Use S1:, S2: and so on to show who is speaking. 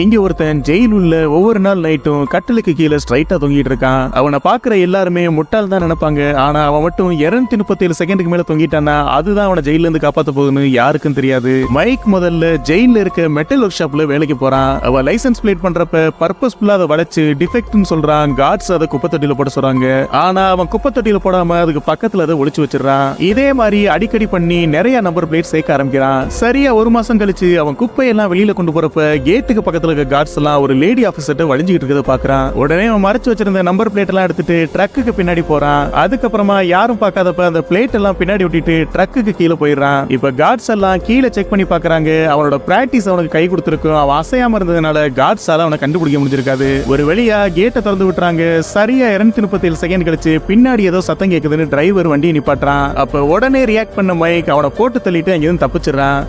S1: இங்க ஒருத்தன் ஜெயில் உள்ள ஒவ்வொரு நாள் நைட்டும் கட்டிலுக்கு கீழே ஸ்ட்ரைட்டா தொங்கிட்டு இருக்கான். அவனை பாக்குற எல்லாருமே முட்டாள் தான் நினைப்பாங்க. ஆனா அவன் மட்டும் இருநூத்தி முப்பத்தி ஏழு செகண்டுக்கு மேல தொங்கிட்டானா அதுதான் அவனை ஜெயில இருந்து காப்பாத்த போகுதுன்னு யாருக்கும் தெரியாது. மைக் முதல்ல ஜெயில இருக்க மெட்டல் ஒர்க் ஷாப்ல வேலைக்கு போறான். அவன் லைசென்ஸ் பிளேட் பண்றப்ப பர்பஸ்ஃபுல்லா அதை வளைச்சு டிஃபெக்ட்னு சொல்றான். கார்ட்ஸ் அதை குப்பை தொட்டியில போட சொல்றாங்க. ஆனா அவன் குப்பை தொட்டியில போடாம அதுக்கு பக்கத்துல அதை ஒளிச்சு வச்சிடறான். இதே மாதிரி அடிக்கடி பண்ணி நிறைய நம்பர் பிளேட் சேர்க்க ஆரம்பிக்கிறான். சரியா ஒரு மாசம் கழிச்சு அவன் குப்பையெல்லாம் வெளியில கொண்டு போறப்ப கேட்டுக்கு பக்கத்துல இருக்க கார்ட்ஸ் எல்லாம் ஒரு லேடி ஆபீசர்ட்ட வழிஞ்சிக்கிட்டு இருக்கிறத பார்க்குறான் உடனே அவன் மறைச்சு வச்சிருந்த நம்பர் பிளேட் எல்லாம் எடுத்துட்டு ட்ரக்குக்கு பின்னாடி போறான். அதுக்கப்புறமா யாரும் பார்க்காதப்ப அந்த பிளேட் எல்லாம் பின்னாடி விட்டுட்டு ட்ரக்குக்கு கீழே போயிடுறான். இப்போ கார்ட்ஸ் எல்லாம் கீழே செக் பண்ணி பாக்குறாங்க. அவனோட பிராக்டிஸ் அவனுக்கு கை கொடுத்துருக்கும். அவன் அசையாம இருந்ததுனால கார்ட்ஸால அவனை கண்டுபிடிக்க முடிஞ்சிருக்காது. ஒரு வழியா கேட்டை திறந்து விட்டுறாங்க. சரியா இருநூத்தி முப்பத்தி ஏழு செகண்ட் கழிச்சு பின்னாடி ஏதோ சத்தம் கேக்குதுன்னு டிரைவர் வண்டியை நிப்பாட்டுறான். அப்ப உடனே ரியாக்ட் பண்ண மைக் அவனை போட்டு தள்ளிட்டு அங்கிருந்து தப்பிச்சிடுறான்.